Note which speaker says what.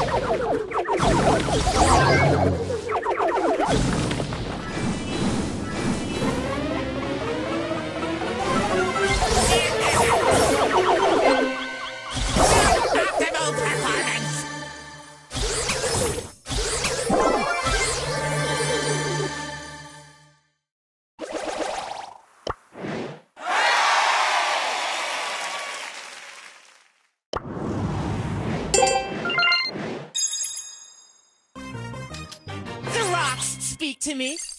Speaker 1: Oh, my God. speak to me.